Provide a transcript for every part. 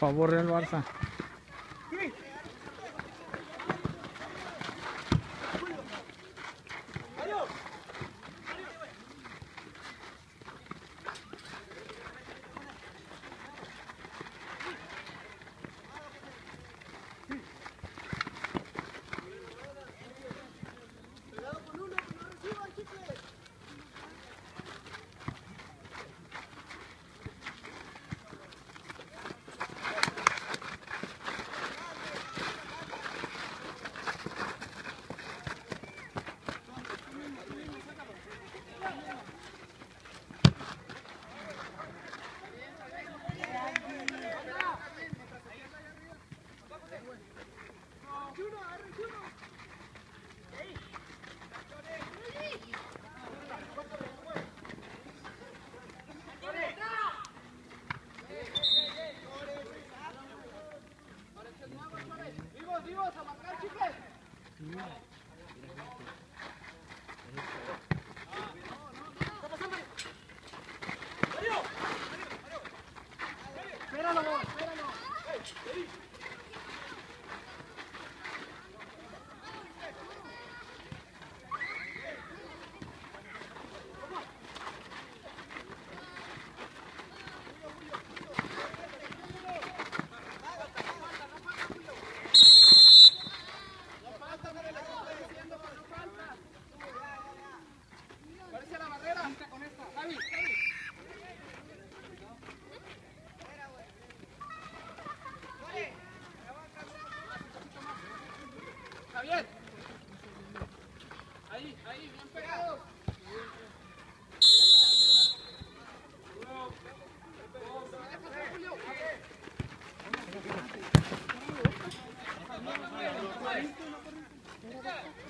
Favor Real Barça. Yeah.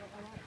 I don't, I don't.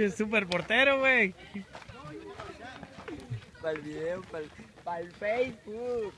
Pinche super portero, güey. Para el video, para el Facebook.